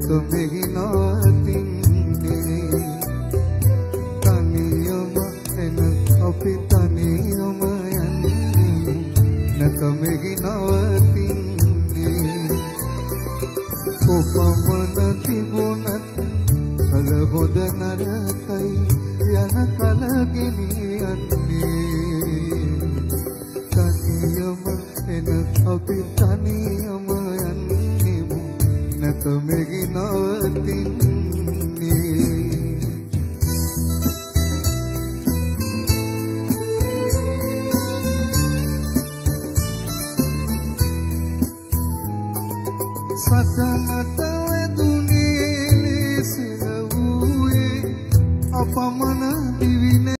නැවත මෙහි නොවතින්නේ තනියම එන අපි තනියම යන්නේ නැත මෙහි නොවතින්නේ කොපමණ තිබුණත් කල හොද නරකයි යන කල ගෙනියන්නේ තනියම එන අපි තනියම නැවත මෙහි නවතින්නේ. සතනට වැදුනේ ලෙසින වූයේ අපමණ දිවිනේ.